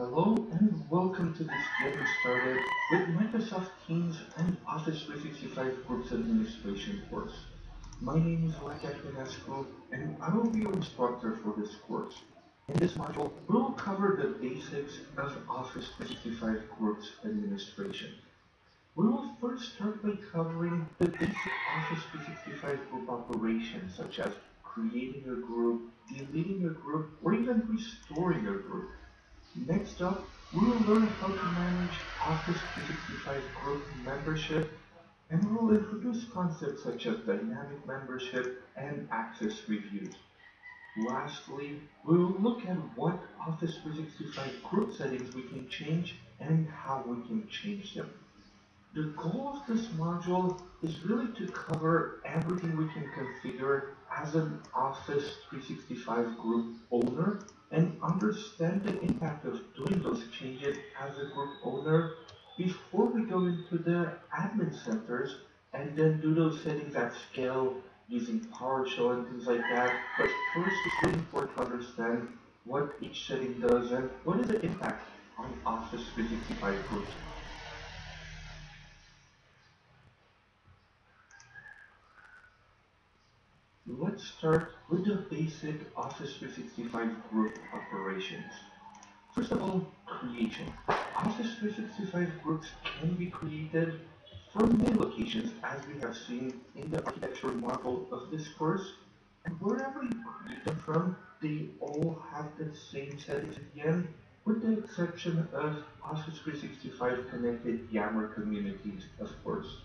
Hello and welcome to this Getting Started with Microsoft Teams and Office 365 Groups Administration course. My name is Vlad Catinescu and I will be your instructor for this course. In this module, we will cover the basics of Office 365 Groups Administration. We will first start by covering the basic Office 365 group operations such as creating a group, deleting a group, or even restoring a group. Next up, we will learn how to manage Office 365 group membership, and we will introduce concepts such as dynamic membership and access reviews. Lastly, we will look at what Office 365 group settings we can change and how we can change them. The goal of this module is really to cover everything we can configure as an Office 365 group owner and understand the impact of doing those changes as a group owner before we go into the admin centers and then do those settings at scale using PowerShell and things like that. But first, it's really important to understand what each setting does and what is the impact on Office 365 groups. Let's start with the basic Office 365 group operations. First of all, creation. Office 365 groups can be created from many locations as we have seen in the architecture model of this course. And wherever you create them from, they all have the same settings again, with the exception of Office 365 connected Yammer communities, of course.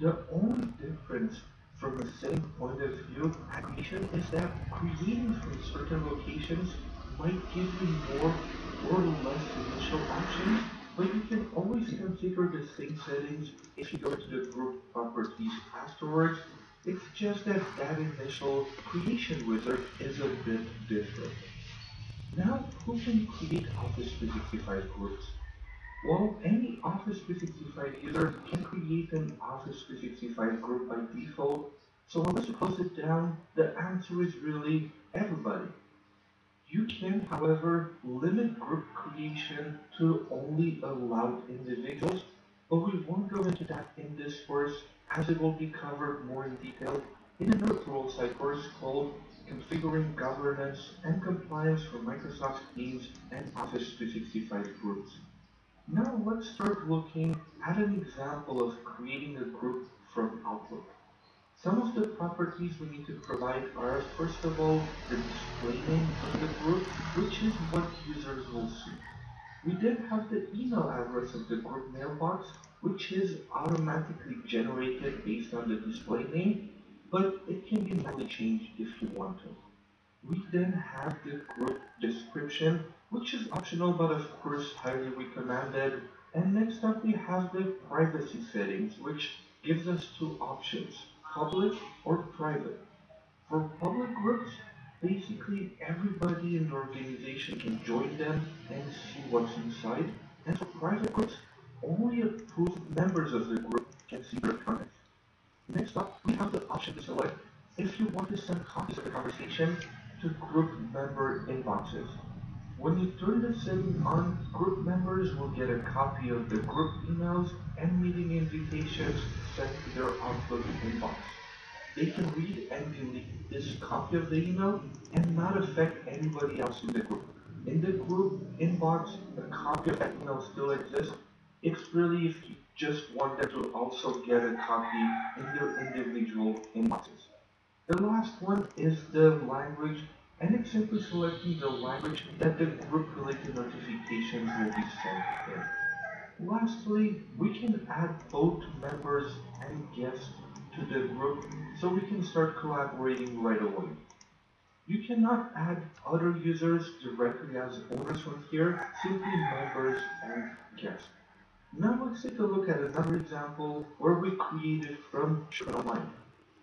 The only difference from the same point of view, creation is that creating from certain locations might give you more or less initial options, but you can always configure the same settings if you go to the group properties afterwards. It's just that that initial creation wizard is a bit different. Now, who can create Office 365 groups? Well, any Office 365 user can create an Office 365 group by default, so you close it down, the answer is really everybody. You can, however, limit group creation to only allowed individuals, but we won't go into that in this course as it will be covered more in detail in another Pluralsight site course called Configuring Governance and Compliance for Microsoft Teams and Office 365 Groups. Now let's start looking at an example of creating a group from Outlook. Some of the properties we need to provide are, first of all, the display name of the group, which is what users will see. We then have the email address of the group mailbox, which is automatically generated based on the display name, but it can be manually changed if you want to. We then have the group description, which is optional but of course highly recommended. And next up we have the privacy settings, which gives us two options, public or private. For public groups, basically everybody in the organization can join them and see what's inside. And for private groups, only approved members of the group can see their comments. Next up, we have the option to select if you want to send copies of the conversation to group member inboxes. When you turn the setting on, group members will get a copy of the group emails and meeting invitations sent to their Outlook inbox. They can read and delete this copy of the email and not affect anybody else in the group. In the group inbox, a copy of that email still exists. It's really if you just want them to also get a copy in their individual inboxes. The last one is the language and simply selecting the language that the group-related notifications will be sent in. Lastly, we can add both members and guests to the group so we can start collaborating right away. You cannot add other users directly as owners from here, simply members and guests. Now let's take a look at another example where we created from SharePoint Online.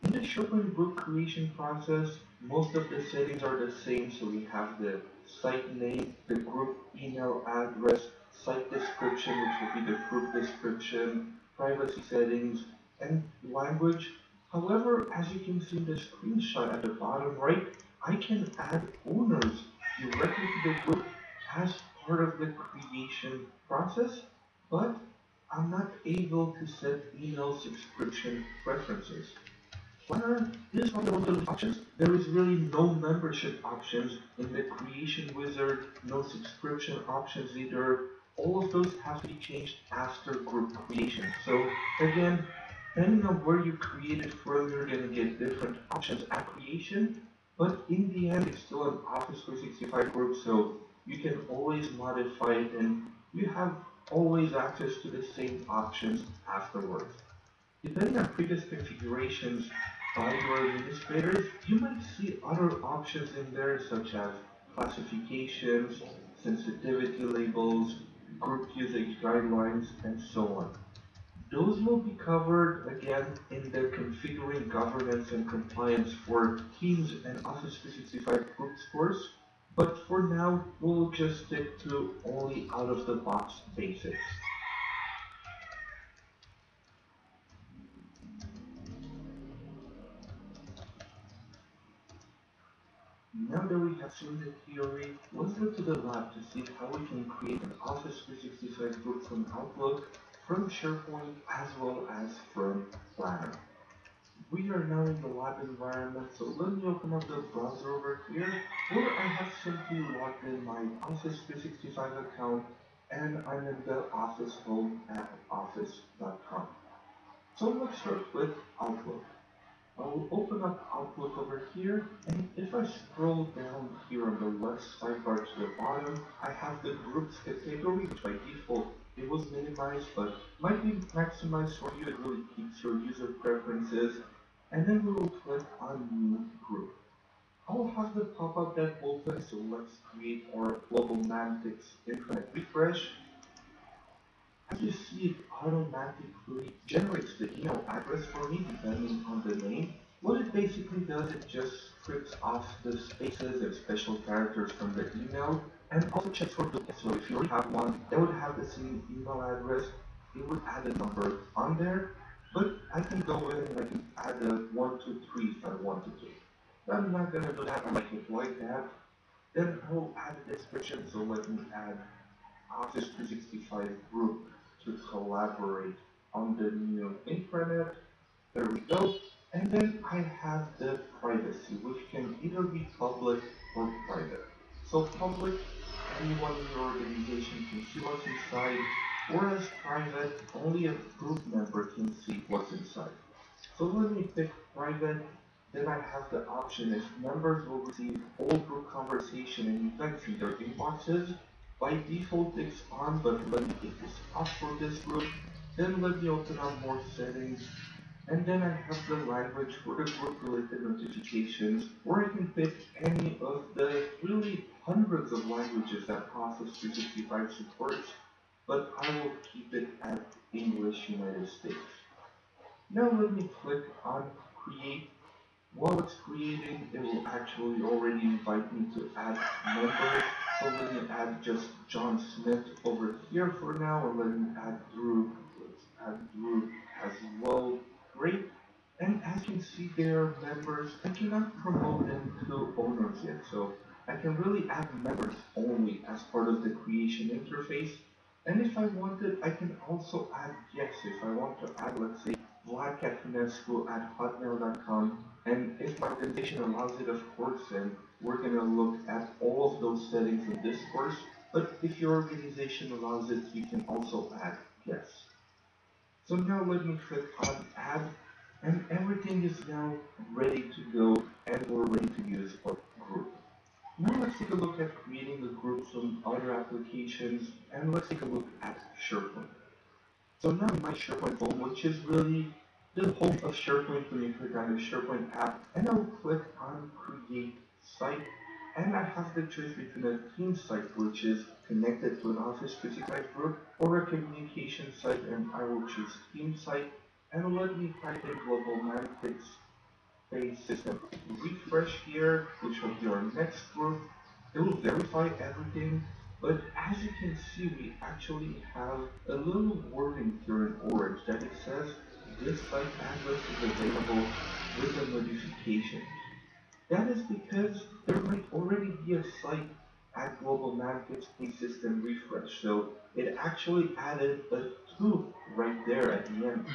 In the SharePoint group creation process, most of the settings are the same, so we have the site name, the group email address, site description, which will be the group description, privacy settings, and language. However, as you can see in the screenshot at the bottom right, I can add owners directly to the group as part of the creation process, but I'm not able to set email subscription preferences. Planner is one of those options. There is really no membership options in the creation wizard, no subscription options either. All of those have to be changed after group creation. So again, depending on where you create it from, you're going to get different options at creation. But in the end, it's still an Office 365 group, so you can always modify it and you have always access to the same options afterwards. Depending on previous configurations by administrators, you might see other options in there such as classifications, sensitivity labels, group usage guidelines, and so on. Those will be covered again in the configuring governance and compliance for Teams and Office 365 groups course, but for now we'll just stick to only out of the box basics. Now that we have seen the theory, let's go to the lab to see how we can create an Office 365 group from Outlook, from SharePoint, as well as from Planner. We are now in the lab environment, so let me open up the browser over here, where I have simply logged in my Office 365 account, and I'm in the Office home at office.com. So let's start with Outlook. I'll open up Outlook over here, and if I scroll down here on the left sidebar to the bottom, I have the groups category, which by default it was minimized, but might be maximized for you. It really keeps your user preferences. And then we will click on New Group. I'll have the pop-up that open, so let's create our Globomantics infinite refresh. As you see, it automatically generates the email address for me depending on the name. What it basically does, it just strips off the spaces and special characters from the email and also checks for duplicates. So if you already have one that would have the same email address, it would add a number on there. But I can go in and I can add a 1, 2, 3 if I wanted to. But I'm not going to do that. I like it like that. Then I will add a description. So let me add Office 365 group to collaborate on the new intranet. There we go. And then I have the privacy, which can either be public or private. So public, anyone in your organization can see what's inside, whereas private, only a group member can see what's inside. So let me pick private, then I have the option if members will receive all group conversation and events in their inboxes, by default it's on, but let me get this off for this group. Then let me open up more settings. And then I have the language for the group related notifications, or I can pick any of the really hundreds of languages that Office 365 supports, but I will keep it at English United States. Now let me click on create. While it's creating, it will actually already invite me to add members so let me add just John Smith over here for now, and let me add Drew. Let's add Drew as well. Great. And as you can see there, members, I cannot promote them to owners yet. So I can really add members only as part of the creation interface. And if I wanted, I can also add guests. If I want to add, let's say, Vlad Catinescu at hotmail.com. And if my organization allows it, of course, and we're going to look at all of those settings in this course. But if your organization allows it, you can also add guests. So now let me click on add and everything is now ready to go and we're ready to use our group. Now let's take a look at creating a group from other applications and let's take a look at SharePoint. So now my SharePoint home, which is really the home of SharePoint when you click on the SharePoint app, and I'll click on create site, and I have the choice between a team site, which is connected to an Office 365 group, or a communication site, and I will choose team site, and let me type in Globomantics base system. Refresh here, which will be our next group. It will verify everything, but as you can see, we actually have a little warning here in orange that it says this site address is available with a modification. That is because there might already be a site at global navigate system refresh. So it actually added a 2 right there at the end.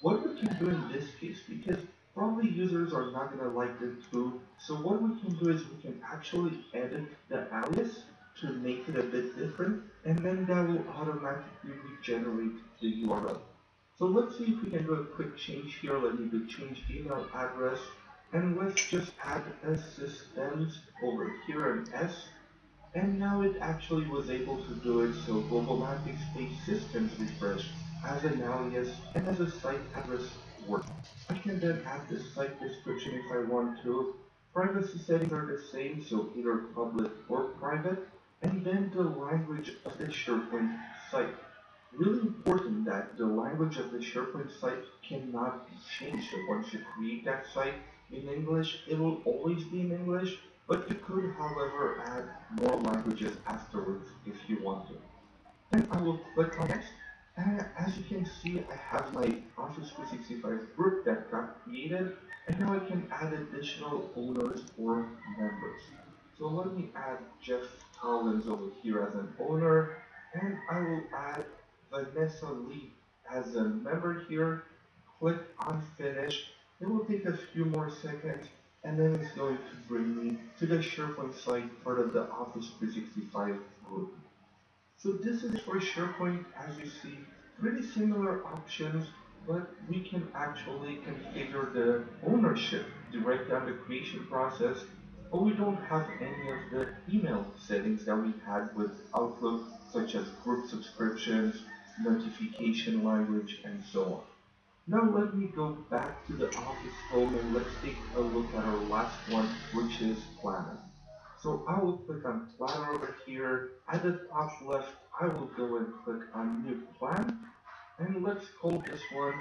What we can do in this case, because probably users are not going to like the 2, so what we can do is we can actually edit the alias to make it a bit different, and then that will automatically regenerate the URL. So let's see if we can do a quick change here. Let me do change email address, and let's just add a systems over here an S, and now it actually was able to do it, so global Globalmatic Space Systems refresh as an alias and as a site address work. I can then add the site description if I want to. Privacy settings are the same, so either public or private and then the language of the SharePoint site. Really important that the language of the SharePoint site cannot be changed. So once you create that site in English, it will always be in English, but you could, however, add more languages afterwards if you want to. Then I will click on next. And as you can see, I have my Office 365 group that got created, and now I can add additional owners or members. So let me add Jeff Collins over here as an owner, and I will add Vanessa Lee as a member here. Click on finish. It will take a few more seconds, and then it's going to bring me to the SharePoint site, part of the Office 365 group. So this is for SharePoint, as you see, pretty similar options, but we can actually configure the ownership direct on the creation process but we don't have any of the email settings that we had with Outlook, such as group subscriptions, notification language, and so on. Now let me go back to the Office home and let's take a look at our last one, which is Planner. So I will click on Planner over here. At the top left, I will go and click on New Plan. And let's call this one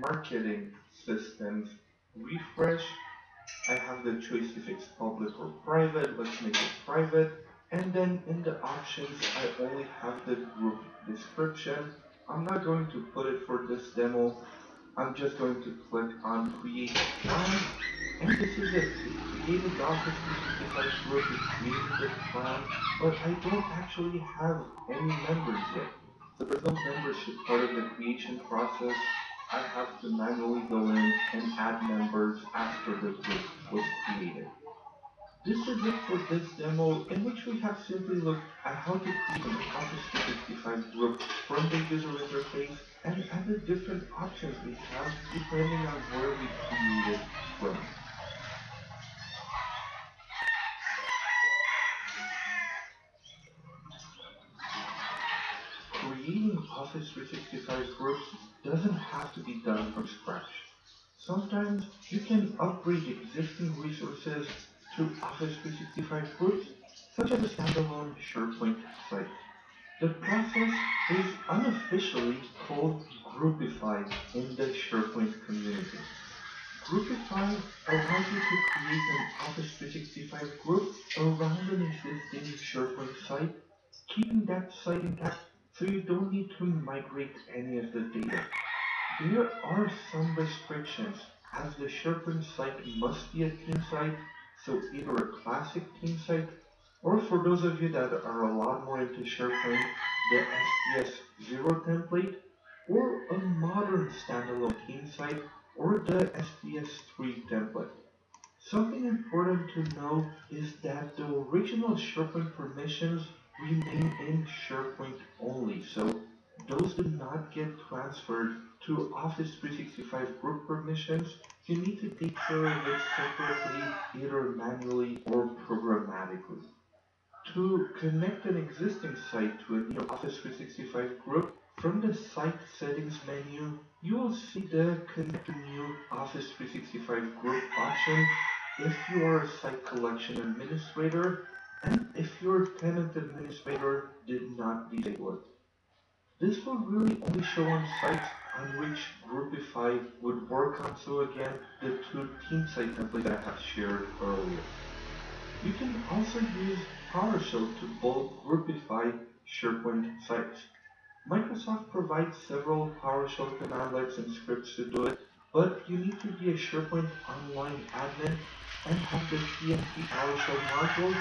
Marketing Systems Refresh I have the choice if it's public or private. Let's make it private. And then in the options, I only have the group description. I'm not going to put it for this demo. I'm just going to click on create plan. And this is it. It created the Office 365 group, it created the plan, but I don't actually have any members yet. So there's no membership part of the creation process. I have to manually go in and add members after the group was created. This is it for this demo in which we have simply looked at how to create an Office 365 group from the user interface and at the different options we have depending on where we created from. Creating Office 365 groups doesn't have to be done from scratch. Sometimes you can upgrade existing resources to Office 365 groups, such as a standalone SharePoint site. The process is unofficially called Groupify in the SharePoint community. Groupify allows you to create an Office 365 group around an existing SharePoint site, keeping that site intact so you don't need to migrate any of the data. There are some restrictions, as the SharePoint site must be a team site, so either a classic team site, or for those of you that are a lot more into SharePoint, the STS 0 template, or a modern standalone team site, or the STS 3 template. Something important to know is that the original SharePoint permissions remain in SharePoint only, so those do not get transferred to Office 365 group permissions. You need to take care of it separately, either manually or programmatically. To connect an existing site to a new Office 365 group, from the Site Settings menu, you will see the Connect to New Office 365 Group option if you are a site collection administrator and if your tenant administrator did not disable it. This will really only show on sites on which Groupify would work on, so again, the two team site templates that I have shared earlier. You can also use PowerShell to bulk Groupify SharePoint sites. Microsoft provides several PowerShell commandlets and scripts to do it, but you need to be a SharePoint Online admin and have the PnP PowerShell module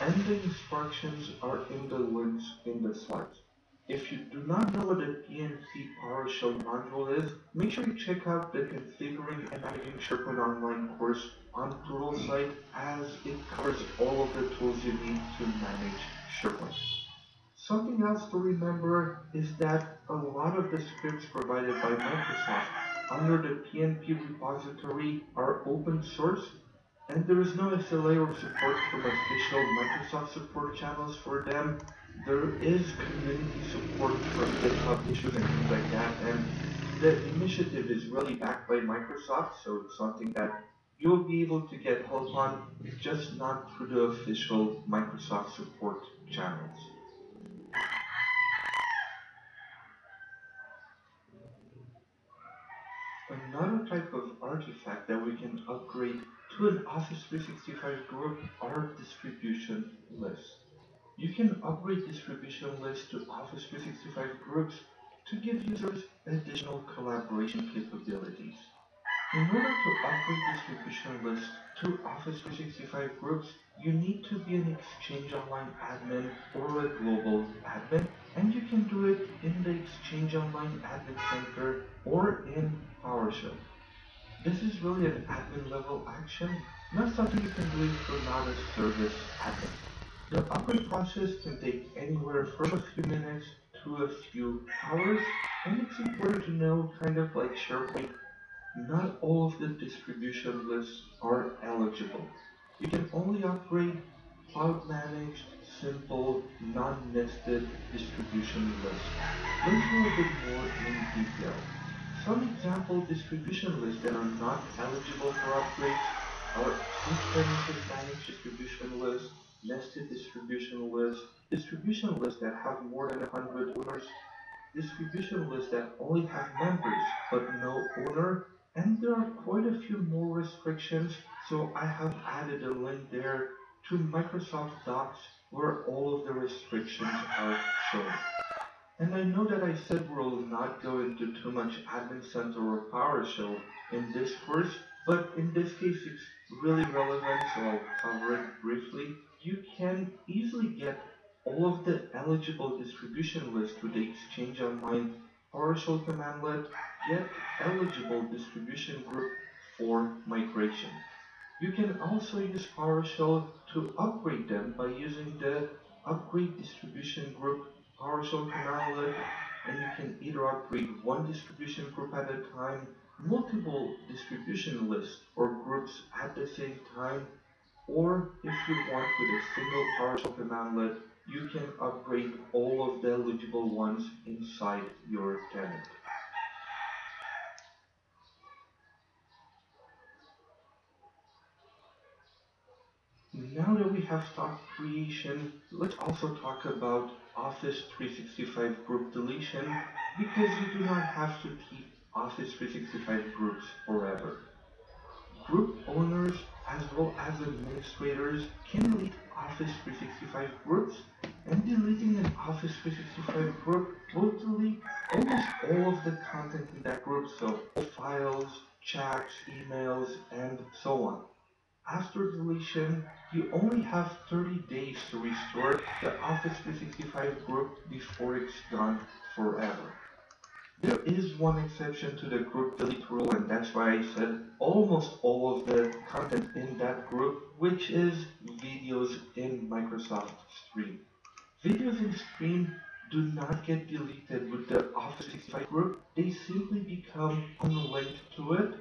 and the instructions are in the links in the slides. If you do not know what a PNP PowerShell module is, make sure you check out the Configuring and Managing SharePoint Online course on Pluralsight as it covers all of the tools you need to manage SharePoint. Something else to remember is that a lot of the scripts provided by Microsoft under the PNP repository are open source and there is no SLA or support from official Microsoft support channels for them. There is community support for GitHub issues and things like that, and the initiative is really backed by Microsoft, so it's something that you'll be able to get help on, just not through the official Microsoft support channels. Another type of artifact that we can upgrade to an Office 365 group are distribution lists. You can upgrade distribution lists to Office 365 groups to give users additional collaboration capabilities. In order to upgrade distribution lists to Office 365 groups, you need to be an Exchange Online admin or a global admin, and you can do it in the Exchange Online Admin Center or in PowerShell. This is really an admin level action, not something you can do for not a service admin. The upgrade process can take anywhere from a few minutes to a few hours, and it's important to know, kind of like SharePoint, not all of the distribution lists are eligible. You can only upgrade cloud managed, simple, non-nested distribution lists. Let's go a bit more in detail. Some example distribution lists that are not eligible for upgrades are system managed distribution nested distribution lists, distribution lists that have more than 100 owners, distribution lists that only have members but no owner, and there are quite a few more restrictions, so I have added a link there to Microsoft Docs where all of the restrictions are shown. And I know that I said we'll not go into too much Admin Center or PowerShell in this course, but in this case it's really relevant, so I'll cover it briefly. You can easily get all of the eligible distribution lists to the Exchange Online PowerShell commandlet get eligible distribution group for migration. You can also use PowerShell to upgrade them by using the upgrade distribution group PowerShell commandlet, and you can either upgrade one distribution group at a time, multiple distribution lists or groups at the same time, or if you want with a single PowerShell commandlet, you can upgrade all of the eligible ones inside your tenant. Now that we have stock creation, let's also talk about Office 365 group deletion because you do not have to keep Office 365 groups forever. Group owners as well as administrators can delete Office 365 groups and deleting an Office 365 group will delete almost all of the content in that group, so files, chats, emails, and so on. After deletion, you only have 30 days to restore the Office 365 group before it's gone forever. There is one exception to the group delete rule, and that's why I said almost all of the content in that group, which is videos in Microsoft Stream. Videos in Stream do not get deleted with the Office 365 group, they simply become unlinked to it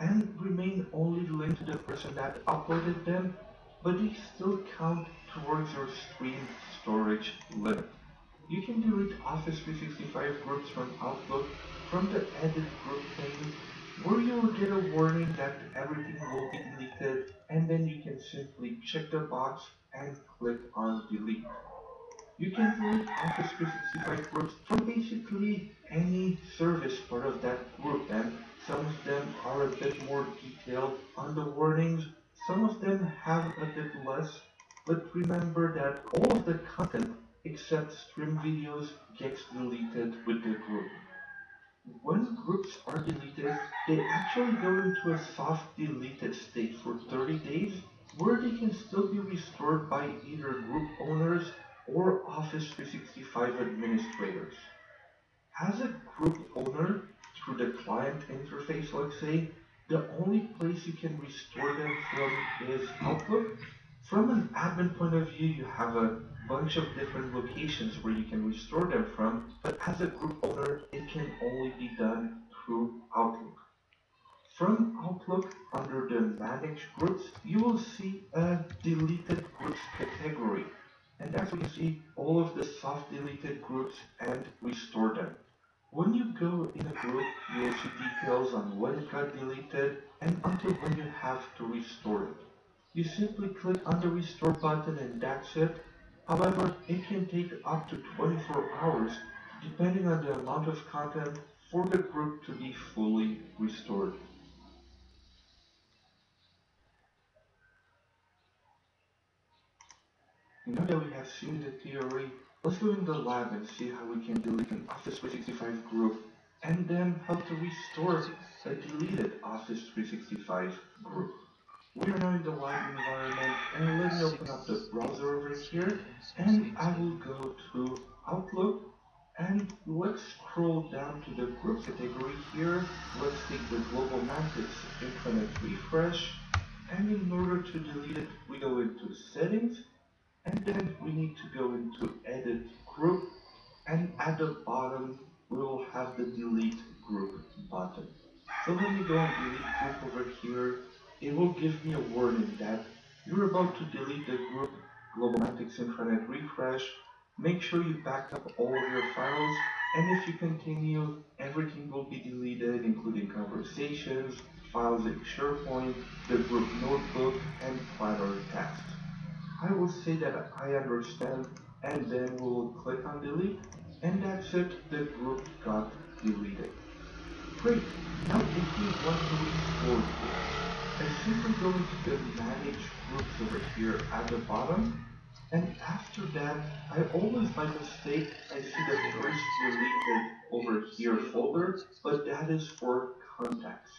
and remain only linked to the person that uploaded them, but they still count towards your stream storage limit. You can delete Office 365 groups from Outlook from the Edit Group pane, where you'll get a warning that everything will be deleted, and then you can simply check the box and click on Delete. You can delete Office 365 groups from basically any service part of that group, and some of them are a bit more detailed on the warnings, some of them have a bit less, but remember that all of the content except stream videos gets deleted with the group. When groups are deleted, they actually go into a soft deleted state for 30 days, where they can still be restored by either group owners or Office 365 administrators. As a group owner, through the client interface, let's say, the only place you can restore them from is Outlook. From an admin point of view, you have a bunch of different locations where you can restore them from, but as a group owner, it can only be done through Outlook. From Outlook, under the Manage Groups, you will see a Deleted Groups category. And that's where you see all of the soft deleted groups and restore them. When you go in a group, you will see details on when it got deleted and until when you have to restore it. You simply click on the restore button and that's it. However, it can take up to 24 hours depending on the amount of content for the group to be fully restored. Now that we have seen the theory, let's go in the lab and see how we can delete an Office 365 group and then how to restore a deleted Office 365 group. We are now in the lab environment and let me open up the browser over here and I will go to Outlook and let's scroll down to the group category here. Let's take the Globomantics Intranet Refresh and in order to delete it we go into settings and then we need to go into edit group and at the bottom we will have the delete group button. So let me go and delete group over here. It will give me a warning that you're about to delete the group Globomantics Intranet Refresh. Make sure you back up all of your files and if you continue, everything will be deleted including conversations, files in SharePoint, the group notebook, and planner tasks. I will say that I understand and then we'll click on delete and that's it, the group got deleted. Great, now if we want to restore groups, I simply go into the manage groups over here at the bottom and after that, I always by mistake, I see the first deleted over here folder, but that is for contacts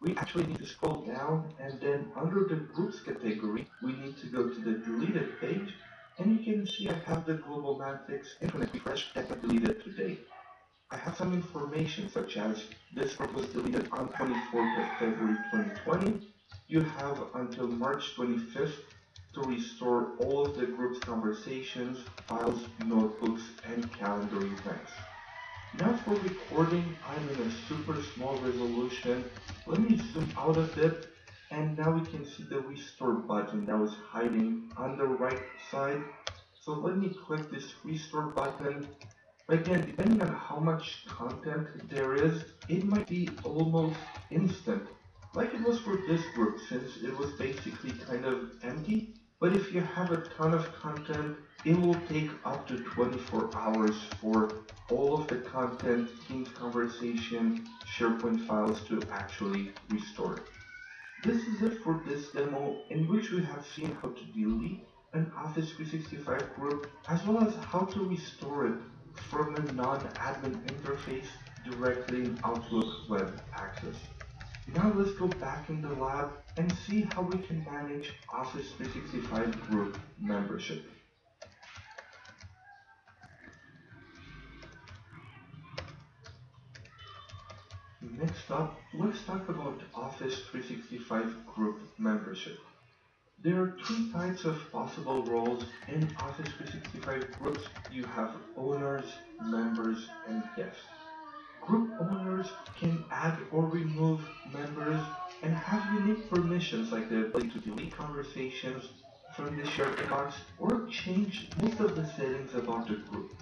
we actually need to scroll down and then under the groups category, we need to go to the deleted page and you can see I have the Globomantics Intranet Refresh that got deleted today. I have some information such as this group was deleted on 24th of February 2020. You have until March 25th to restore all of the group's conversations, files, notebooks, and calendar events. Now for recording, I'm in a super small resolution. Let me zoom out a bit and now we can see the restore button that was hiding on the right side. So let me click this restore button. Again, depending on how much content there is, it might be almost instant. Like it was for this group since it was basically kind of empty. But if you have a ton of content, it will take up to 24 hours for all of the content, Teams conversation, SharePoint files to actually restore. This is it for this demo in which we have seen how to delete an Office 365 group as well as how to restore it from a non-admin interface directly in Outlook Web Access. Now let's go back in the lab and see how we can manage Office 365 group membership. Next up, let's talk about Office 365 group membership. There are three types of possible roles in Office 365 groups. You have owners, members, and guests. Group owners can add or remove members and have unique permissions like the ability to delete conversations from the shared box or change most of the settings about the group.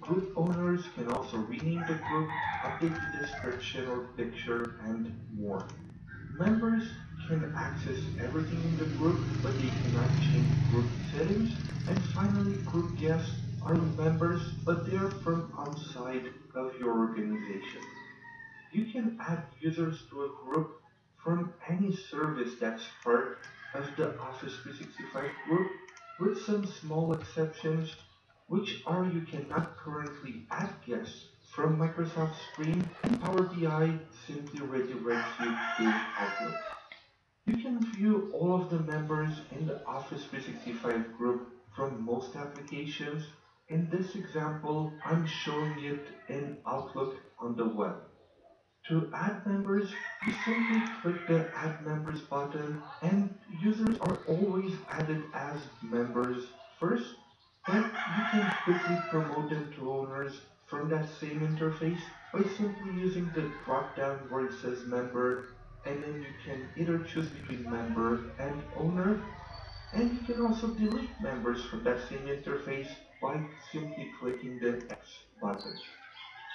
Group owners can also rename the group, update the description or picture, and more. Members can access everything in the group, but they cannot change group settings. And finally, group guests are members, but they are from outside of your organization. You can add users to a group from any service that's part of the Office 365 group, with some small exceptions which are you cannot currently add guests from Microsoft Stream and Power BI simply redirects you to Outlook. You can view all of the members in the Office 365 group from most applications. In this example, I'm showing it in Outlook on the web. To add members, you simply click the Add Members button and users are always added as members first, but you can quickly promote them to owners from that same interface by simply using the drop down where it says member and then you can either choose between member and owner and you can also delete members from that same interface by simply clicking the X button.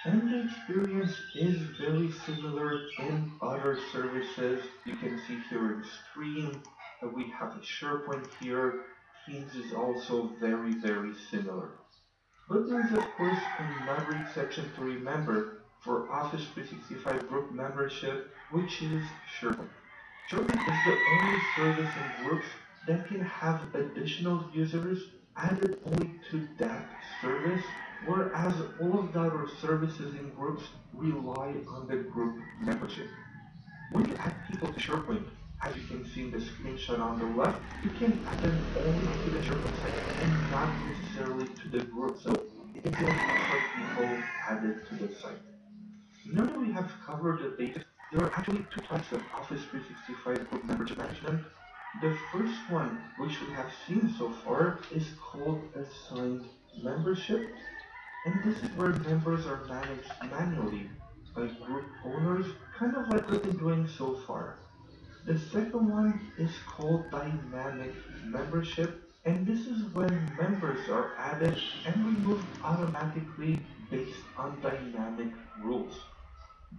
And the experience is very similar in other services. You can see here in Stream, uh, we have a SharePoint here. Teams is also very, very similar. But there is of course another exception to remember for Office 365 group membership, which is SharePoint. SharePoint is the only service in groups that can have additional users added only to that service, whereas all of other services in groups rely on the group membership. When you add people to SharePoint, as you can see in the screenshot on the left, you can add them only to the SharePoint site and not necessarily to the group. So it can people added to the site. Now that we have covered the basics, there are actually two types of Office 365 group membership management. The first one, which we have seen so far, is called assigned membership. And this is where members are managed manually by group owners, kind of like we've been doing so far. The second one is called dynamic membership, and this is when members are added and removed automatically based on dynamic rules.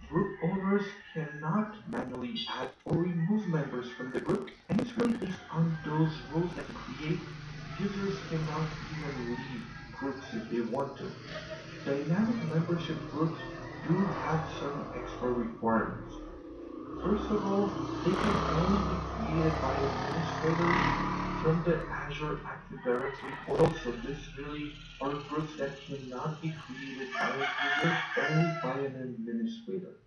Group owners cannot manually add or remove members from the group, and it's really based on those rules that create. Users cannot even leave groups if they want to. Dynamic membership groups do have some extra requirements. First of all, they can only be created by administrators from the Azure Active Directory portal, so this really are groups that cannot be created by a user, only by an administrator.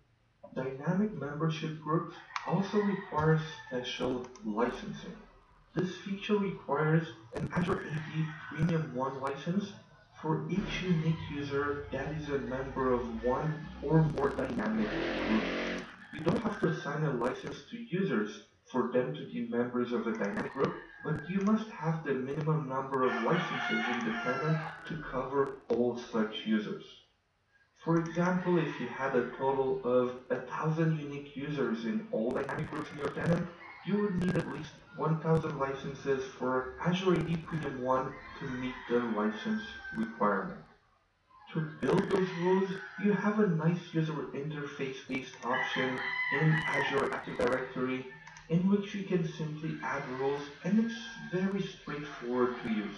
Dynamic membership groups also require special licensing. This feature requires an Azure AD Premium 1 license for each unique user that is a member of one or more dynamic groups. You don't have to assign a license to users for them to be members of a dynamic group, but you must have the minimum number of licenses in the tenant to cover all such users. For example, if you had a total of a thousand unique users in all dynamic groups in your tenant, you would need at least 1000 licenses for Azure AD Premium 1 to meet the license requirement to build those rules, you have a nice user interface-based option in Azure Active Directory in which you can simply add rules and it's very straightforward to use.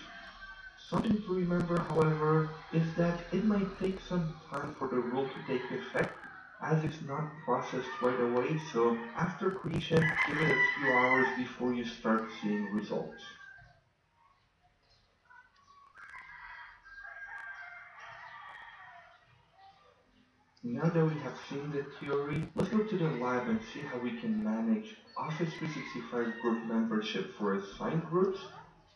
Something to remember, however, is that it might take some time for the rule to take effect as it's not processed right away, so after creation, give it a few hours before you start seeing results. Now that we have seen the theory, let's go to the lab and see how we can manage Office 365 group membership for assigned groups,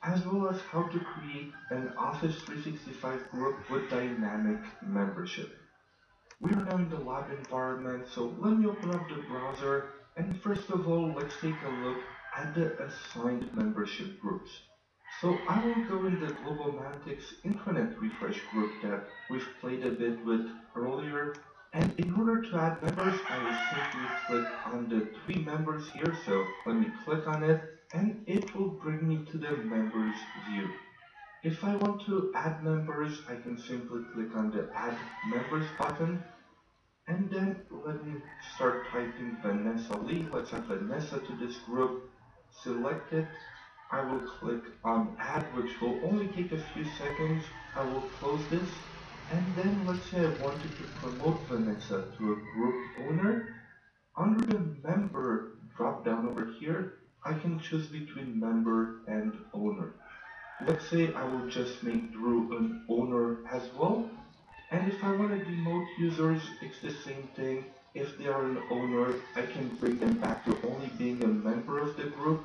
as well as how to create an Office 365 group with dynamic membership. We are now in the lab environment, so let me open up the browser, and first of all, let's take a look at the assigned membership groups. So I will go in the Globomantics intranet refresh group that we've played a bit with earlier and in order to add members, I will simply click on the three members here. So let me click on it and it will bring me to the members view. If I want to add members, I can simply click on the add members button. And then let me start typing Vanessa Lee. Let's add Vanessa to this group. Select it. I will click on add, which will only take a few seconds. I will close this and then let's say I wanted to promote Vanessa to a group owner. Under the member drop down over here, I can choose between member and owner. Let's say I will just make Drew an owner as well. And if I want to demote users, it's the same thing. If they are an owner, I can bring them back to only being a member of the group.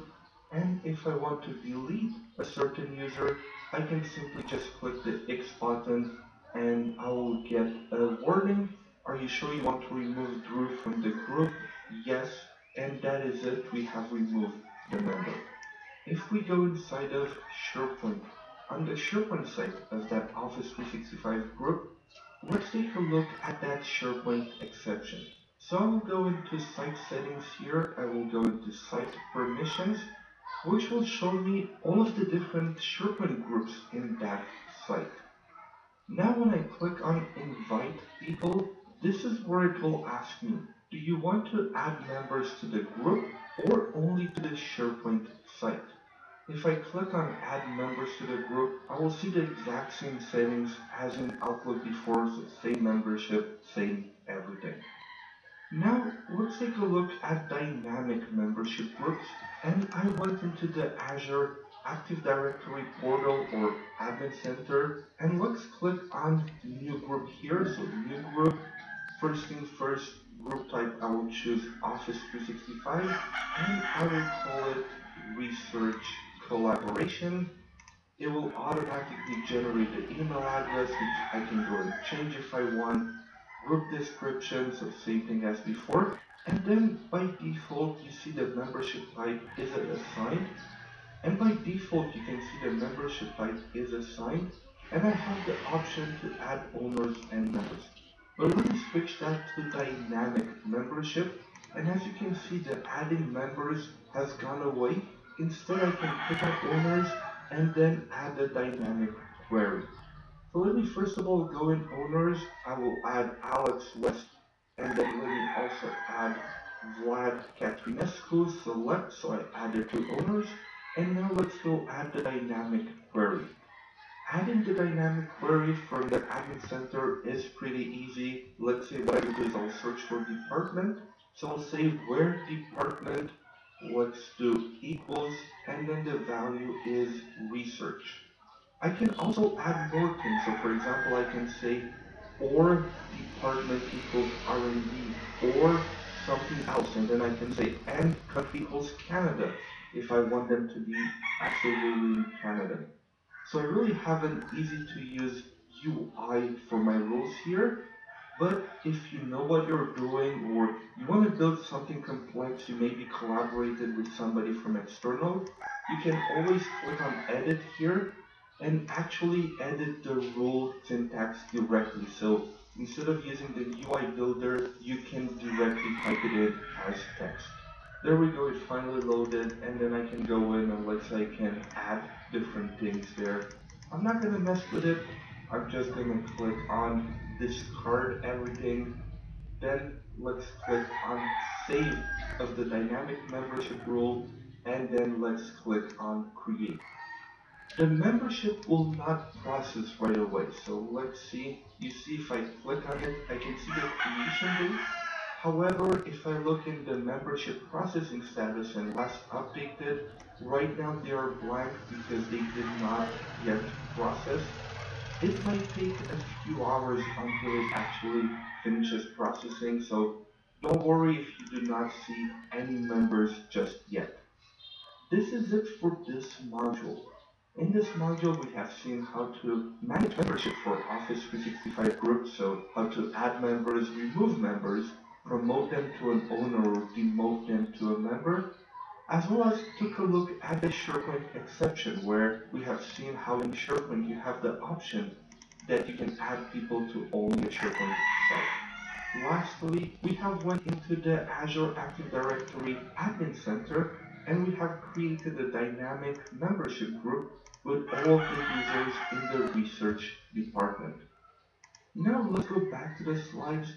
And if I want to delete a certain user, I can simply just click the X button and I will get a warning. Are you sure you want to remove Drew from the group? Yes, and that is it. We have removed the member. If we go inside of SharePoint, on the SharePoint side of that Office 365 group, let's take a look at that SharePoint exception. So I will go into site settings here, I will go into site permissions, which will show me all of the different SharePoint groups in that site. Now when I click on invite people, this is where it will ask me, do you want to add members to the group or only to the SharePoint site? If I click on add members to the group, I will see the exact same settings as in Outlook before, so same membership, same everything. Now let's take a look at dynamic membership groups and I went into the Azure Active Directory portal or admin center and let's click on new group here. So new group, first things first, group type I will choose Office 365 and I will call it research collaboration. It will automatically generate the email address which I can go and change if I want group description, so same thing as before. And then by default, you see the membership type is assigned. And by default, you can see the membership type is assigned. And I have the option to add owners and members. But let me switch that to dynamic membership. And as you can see, the adding members has gone away. Instead, I can pick up owners and then add a dynamic query. So let me first of all go in owners. I will add Alex West and then let me also add Vlad Catrinescu select. So I added two owners. And now let's go add the dynamic query. Adding the dynamic query from the admin center is pretty easy. Let's say what I do is I'll search for department. So I'll say where department, let's do equals, and then the value is research. I can also add more things. So for example, I can say or department equals R&D or something else. And then I can say and country equals Canada if I want them to be actually in Canada. So I really have an easy to use UI for my rules here. But if you know what you're doing or you want to build something complex, you maybe collaborated with somebody from external, you can always click on edit here and actually edit the rule syntax directly. So instead of using the UI builder, you can directly type it in as text. There we go, it finally loaded, and then I can go in and let's say I can add different things there. I'm not gonna mess with it. I'm just gonna click on discard everything. Then let's click on save of the dynamic membership rule, and then let's click on create the membership will not process right away. So let's see, you see if I click on it, I can see the creation date. However, if I look in the membership processing status and last updated, right now they are blank because they did not yet process. It might take a few hours until it actually finishes processing, so don't worry if you do not see any members just yet. This is it for this module. In this module, we have seen how to manage membership for Office 365 groups, so how to add members, remove members, promote them to an owner or demote them to a member, as well as took a look at the SharePoint exception, where we have seen how in SharePoint you have the option that you can add people to only a SharePoint site. Lastly, we have went into the Azure Active Directory Admin Center and we have created a dynamic membership group with all the users in the research department. Now let's go back to the slides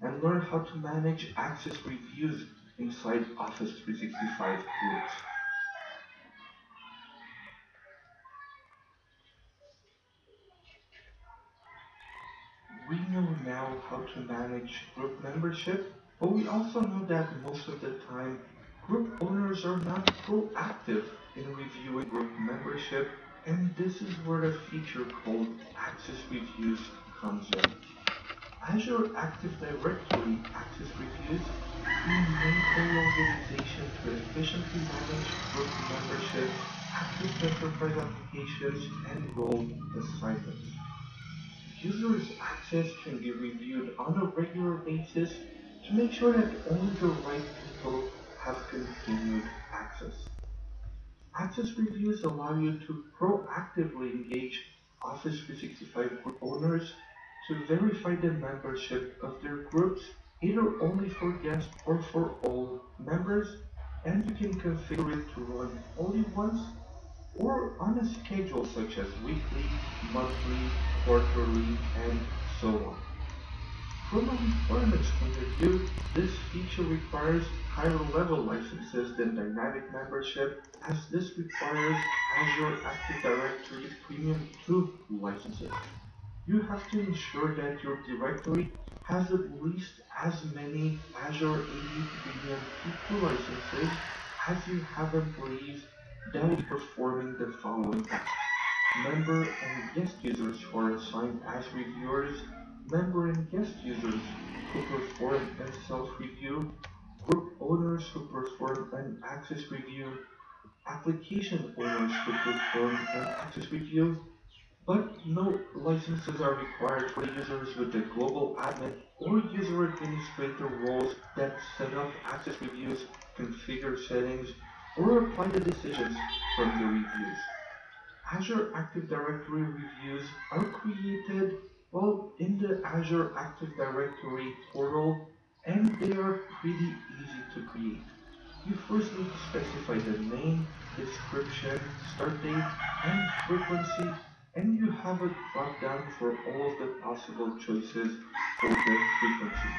and learn how to manage access reviews inside Office 365 groups. We know now how to manage group membership, but we also know that most of the time group owners are not proactive in reviewing group membership and this is where a feature called Access Reviews comes in. Azure Active Directory Access Reviews enable organizations to efficiently manage group memberships to enterprise applications and role assignments. Users' access can be reviewed on a regular basis to make sure that only the right people have continued access. Access reviews allow you to proactively engage Office 365 group owners to verify the membership of their groups either only for guests or for all members and you can configure it to run only once or on a schedule such as weekly, monthly, quarterly, and so on. From a requirements point of view, this feature requires higher level licenses than dynamic membership as this requires Azure Active Directory Premium 2 licenses. You have to ensure that your directory has at least as many Azure AD Premium P2 licenses as you have employees that will be performing the following tasks. Member and guest users who are assigned as reviewers, member and guest users who perform a self-review, group owners who perform an access review, application owners who perform an access review, but no licenses are required for users with the global admin or user administrator roles that set up access reviews, configure settings, or apply the decisions from the reviews. Azure Active Directory reviews are created well in the Azure Active Directory portal and they are pretty easy to create. You first need to specify the name, description, start date, and frequency and you have a drop down for all of the possible choices for the frequency.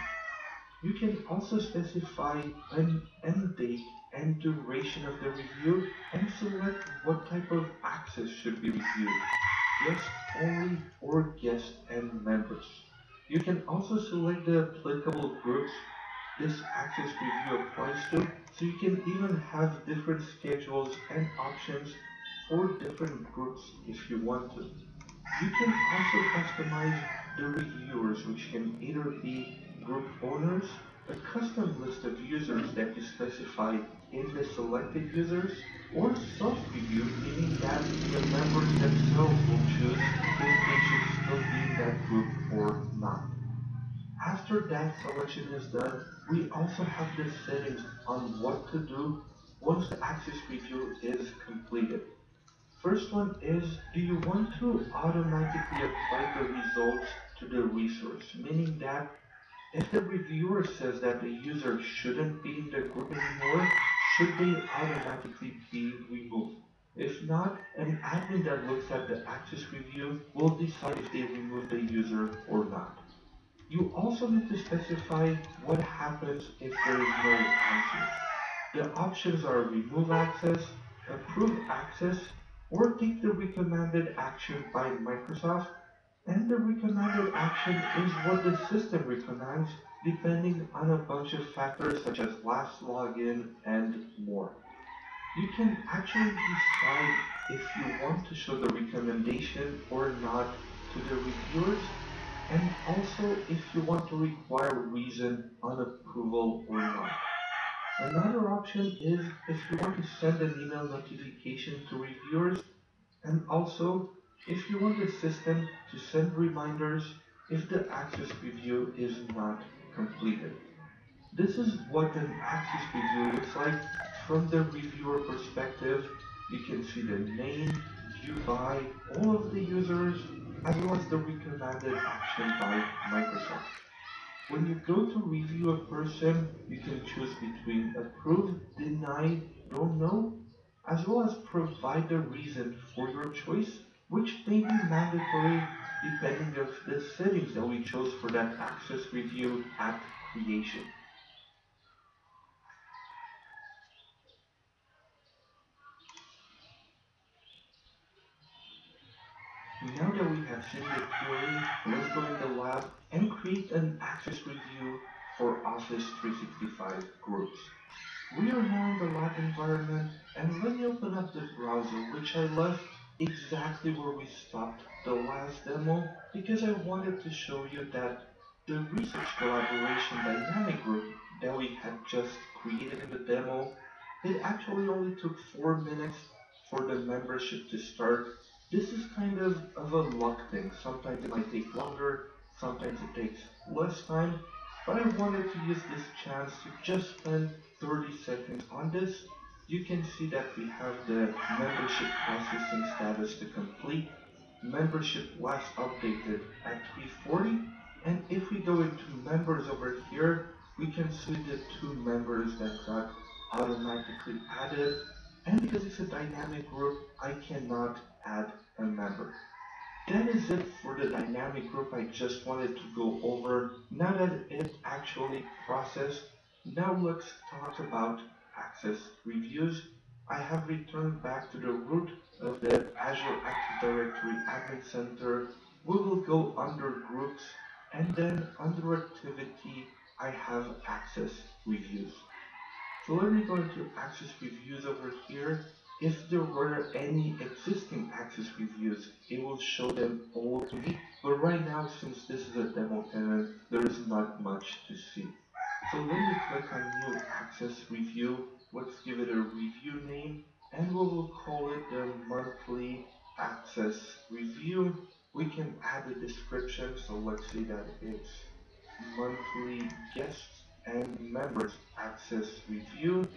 You can also specify an end date and duration of the review and select what type of access should be reviewed, guest only or guest and members. You can also select the applicable groups this access review applies to, so you can even have different schedules and options for different groups if you want to. You can also customize the reviewers, which can either be group owners, a custom list of users that you specify in the selected users, or self-review, meaning that the members themselves will choose if they should still be in that group or not. After that selection is done, we also have the settings on what to do once the access review is completed. First one is, do you want to automatically apply the results to the resource? Meaning that if the reviewer says that the user shouldn't be in the group anymore, should they automatically be removed? If not, an admin that looks at the access review will decide if they remove the user or not. You also need to specify what happens if there is no access. The options are remove access, approve access, or take the recommended action by Microsoft and the recommended action is what the system recommends depending on a bunch of factors such as last login and more. You can actually decide if you want to show the recommendation or not to the reviewers and also if you want to require reason on approval or not. Another option is if you want to send an email notification to reviewers and also if you want the system to send reminders if the access review is not completed. This is what an access review looks like from the reviewer perspective. You can see the name, view by all of the users, as well as the recommended action by Microsoft. When you go to review a person, you can choose between approve, deny, don't know, as well as provide a reason for your choice, which may be mandatory depending of the settings that we chose for that access review at creation. Now that we have the query, let's go in the lab and create an access review for Office 365 groups. We are now in the lab environment and let me open up the browser which I left exactly where we stopped the last demo because I wanted to show you that the research collaboration dynamic group that we had just created in the demo, it actually only took 4 minutes for the membership to start, this is kind of, of a luck thing. Sometimes it might take longer, sometimes it takes less time, but I wanted to use this chance to just spend 30 seconds on this. You can see that we have the membership processing status to complete. Membership last updated at 340. And if we go into members over here, we can see the two members that got automatically added. And because it's a dynamic group, I cannot add a member. That is it for the dynamic group I just wanted to go over. Now that it actually processed, now let's talk about access reviews. I have returned back to the root of the Azure Active Directory Admin Center. We will go under groups and then under activity I have access reviews. So let me go into access reviews over here. If there were any existing access reviews, it will show them all to me. But right now, since this is a demo tenant, there is not much to see. So let me click on new access review. Let's give it a review name and we will call it the monthly access review. We can add a description. So let's say that it's monthly guests and members access review.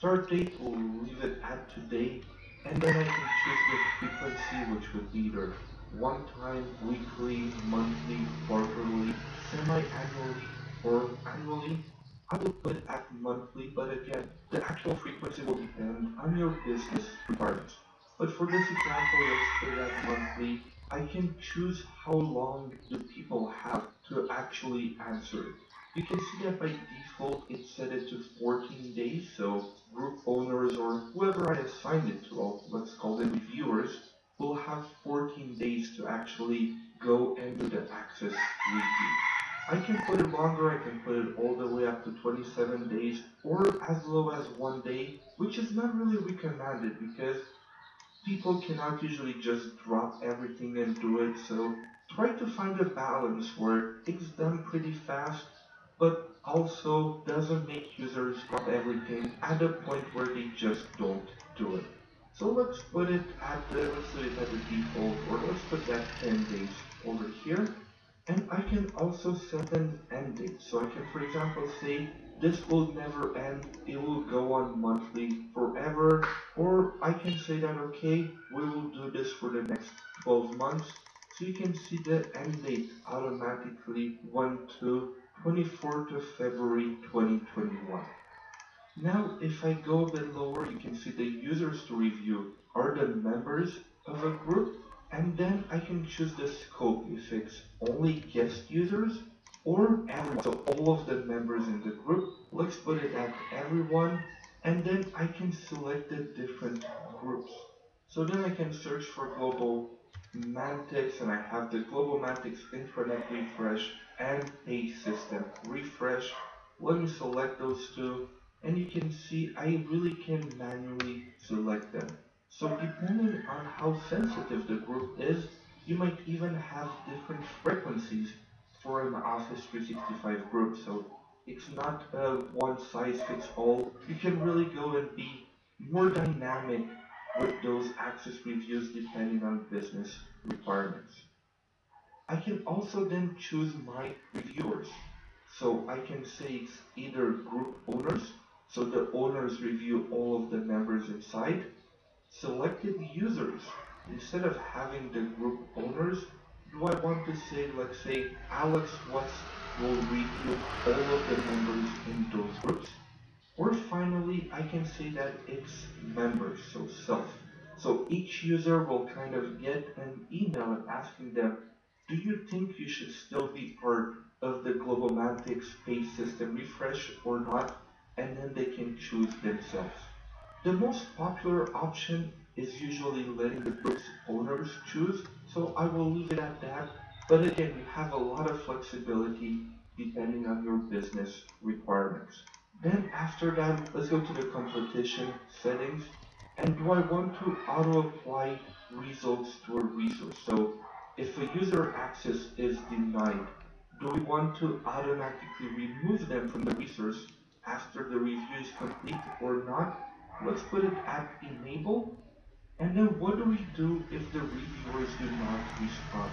Start date, we'll leave it at today. And then I can choose the frequency, which would be either one time, weekly, monthly, quarterly, semi-annually, or annually. I will put at monthly, but again, the actual frequency will depend on your business requirements. But for this example, let's put it at monthly. I can choose how long do people have to actually answer it. You can see that by default it's set it to 14 days, so group owners or whoever I assigned it to, let's call them reviewers, will have 14 days to actually go and do the access review. I can put it longer, I can put it all the way up to 27 days, or as low as one day, which is not really recommended because people cannot usually just drop everything and do it, so try to find a balance where it's done pretty fast, but also doesn't make users drop everything at a point where they just don't do it. So let's put it at the, let's put it at the default, or let's put that 10 days over here. And I can also set an end date. So I can, for example, say this will never end. It will go on monthly forever. Or I can say that, okay, we will do this for the next 12 months. So you can see the end date automatically went to 24th of February 2021. Now, if I go a bit lower, you can see the users to review are the members of a group and then I can choose the scope if it's only guest users or everyone, so all of the members in the group. Let's put it at everyone, and then I can select the different groups. So then I can search for global Mantix, and I have the Globomantics intranet refresh and pay system refresh. Let me select those two, and you can see I really can manually select them. So depending on how sensitive the group is, you might even have different frequencies for an Office 365 group. So it's not a one size fits all. You can really go and be more dynamic with those access reviews depending on business requirements. I can also then choose my reviewers. So I can say it's either group owners, so the owners review all of the members inside, selected users. Instead of having the group owners, do I want to say, let's say, Alex West will review all of the members in those groups? Or finally, I can say that it's members, so self. So each user will kind of get an email asking them, do you think you should still be part of the Globomantics Pay System refresh or not? And then they can choose themselves. The most popular option is usually letting the group's owners choose, so I will leave it at that. But again, you have a lot of flexibility depending on your business requirements. Then after that, let's go to the competition settings. And do I want to auto-apply results to a resource? So if a user access is denied, do we want to automatically remove them from the resource after the review is complete or not? let's put it at enable. And then what do we do if the reviewers do not respond?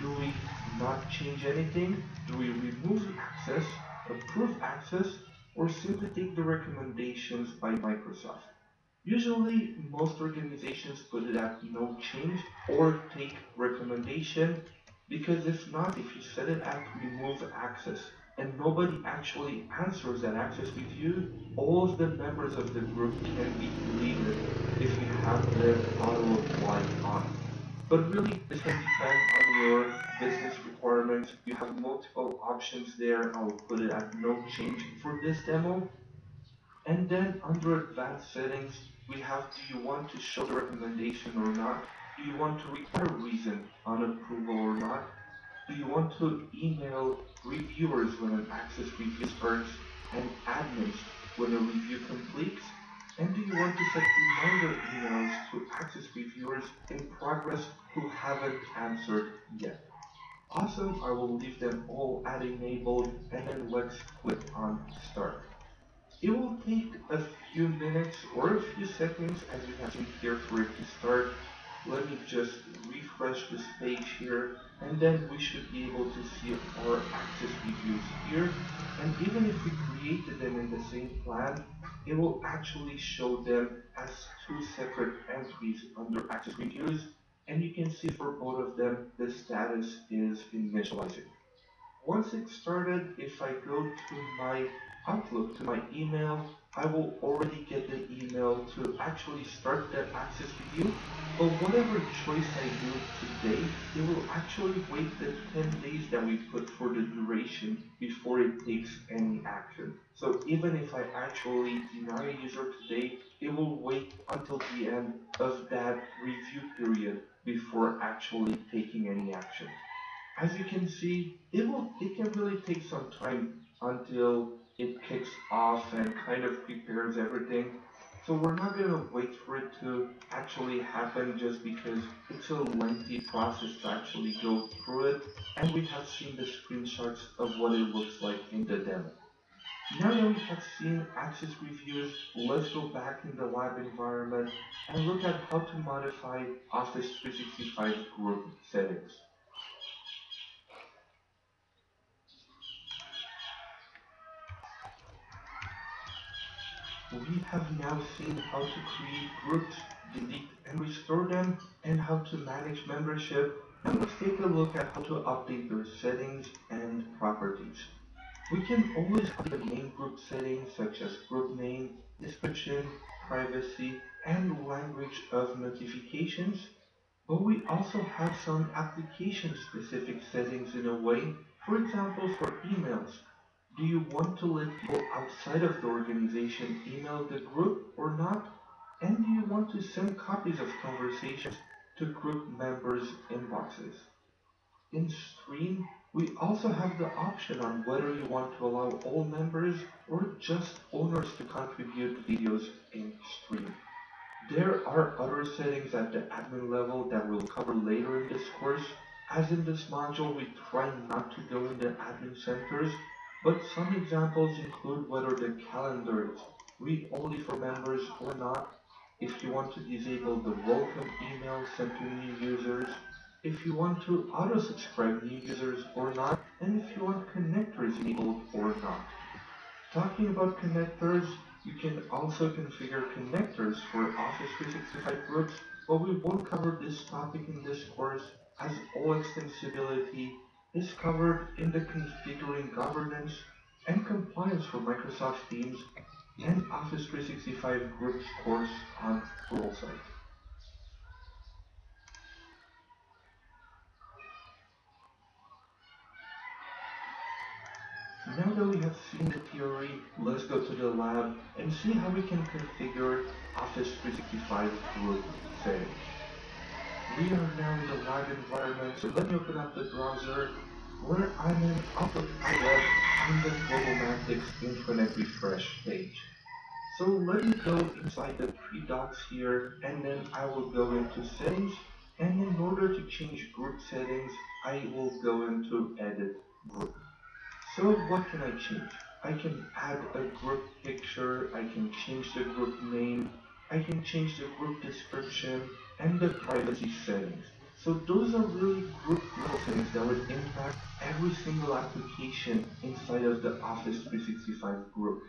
Do we not change anything? Do we remove access, approve access, or simply take the recommendations by Microsoft? Usually, most organizations put it at no change or take recommendation because if not, if you set it at remove access and nobody actually answers that access review, all of the members of the group can be deleted if you have the auto apply on. But really, this can depend on your business You have multiple options there. I'll put it at no change for this demo. And then under advanced settings, we have do you want to show the recommendation or not? Do you want to require reason on approval or not? Do you want to email reviewers when an access review starts and admins when a review completes? And do you want to set reminder emails to access reviewers in progress who haven't answered yet? Awesome, I will leave them all at enabled and then let's click on start. It will take a few minutes or a few seconds as we have seen here for it to start. Let me just refresh this page here and then we should be able to see our access reviews here. And even if we created them in the same plan, it will actually show them as two separate entries under access reviews. And you can see for both of them, the status is initializing. Once it's started, if I go to my Outlook to my email, I will already get the email to actually start that access review. But whatever choice I do today, it will actually wait the 10 days that we put for the duration before it takes any action. So even if I actually deny a user today, it will wait until the end of that review period before actually taking any action. As you can see, it will it can really take some time until it kicks off and kind of prepares everything. So we're not going to wait for it to actually happen just because it's a lengthy process to actually go through it. And we have seen the screenshots of what it looks like in the demo. Now that we have seen access reviews, let's go back in the lab environment and look at how to modify Office 365 group settings. we have now seen how to create groups, delete and restore them, and how to manage membership. And let's take a look at how to update their settings and properties. We can always the main group settings such as group name, description, privacy, and language of notifications. But we also have some application-specific settings in a way, for example for emails. Do you want to let people outside of the organization email the group or not? And do you want to send copies of conversations to group members' inboxes? In Stream, we also have the option on whether you want to allow all members or just owners to contribute videos in Stream. There are other settings at the admin level that we'll cover later in this course. As in this module, we try not to go in the admin centers but some examples include whether the calendar is read-only for members or not, if you want to disable the welcome email sent to new users, if you want to auto-subscribe new users or not, and if you want connectors enabled or not. Talking about connectors, you can also configure connectors for Office 365 groups, but we won't cover this topic in this course as all extensibility is covered in the Configuring Governance and Compliance for Microsoft Teams and Office 365 Groups course on Pluralsight. Now that we have seen the theory, let's go to the lab and see how we can configure Office 365 group settings. We are now in the lab environment, so let me open up the browser where I'm in Outlook web in the Globomantics Intranet Refresh page. So let me go inside the three dots here, and then I will go into settings, and in order to change group settings, I will go into edit group. So what can I change? I can add a group picture, I can change the group name, I can change the group description and the privacy settings. So those are really group level settings that would impact every single application inside of the Office 365 group.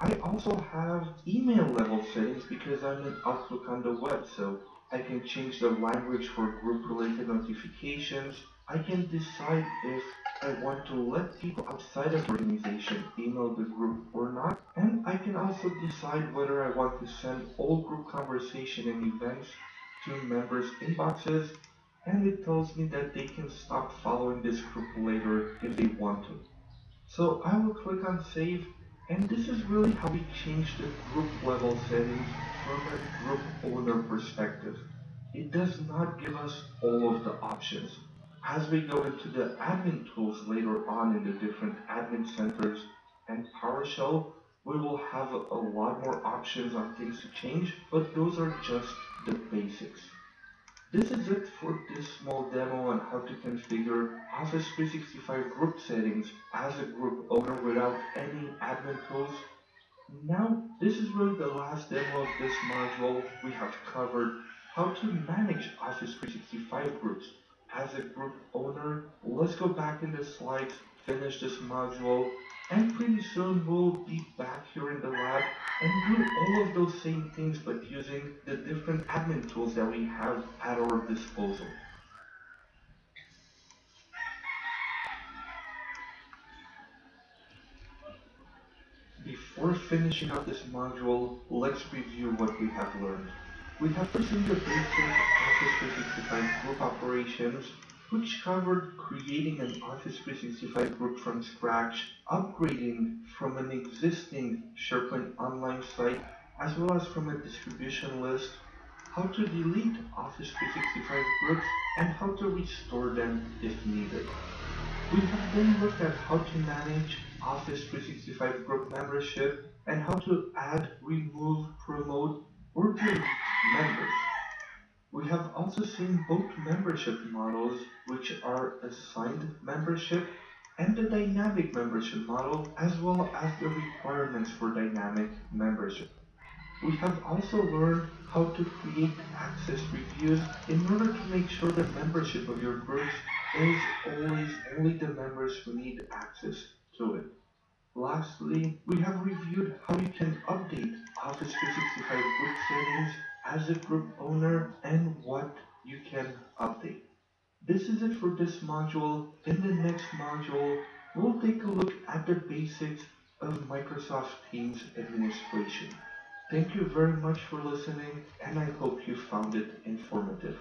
I also have email level settings because I'm in Outlook on the web, so I can change the language for group related notifications. I can decide if I want to let people outside of the organization email the group or not. And I can also decide whether I want to send all group conversation and events to members' inboxes. And it tells me that they can stop following this group later if they want to. So I will click on save and this is really how we change the group level settings from a group owner perspective. It does not give us all of the options. As we go into the admin tools later on in the different admin centers and PowerShell, we will have a lot more options on things to change, but those are just the basics. This is it for this small demo on how to configure Office 365 group settings as a group owner without any admin tools. Now, this is really the last demo of this module. We have covered how to manage Office 365 groups as a group owner. Let's go back in the slides, finish this module, and pretty soon we'll be back here in the lab and do all of those same things but using the different admin tools that we have at our disposal. Before finishing up this module, let's review what we have learned. We have seen the basic Office 365 group operations, which covered creating an Office 365 group from scratch, upgrading from an existing SharePoint online site, as well as from a distribution list, how to delete Office 365 groups, and how to restore them if needed. We have then looked at how to manage Office 365 group membership and how to add, remove, promote, or delete members. We have also seen both membership models, which are assigned membership, and the dynamic membership model, as well as the requirements for dynamic membership. We have also learned how to create access reviews in order to make sure the membership of your groups is always only the members who need access to it. Lastly, we have reviewed how you can update Office 365 group settings as a group owner and what you can update. This is it for this module. In the next module, we'll take a look at the basics of Microsoft Teams administration. Thank you very much for listening and I hope you found it informative.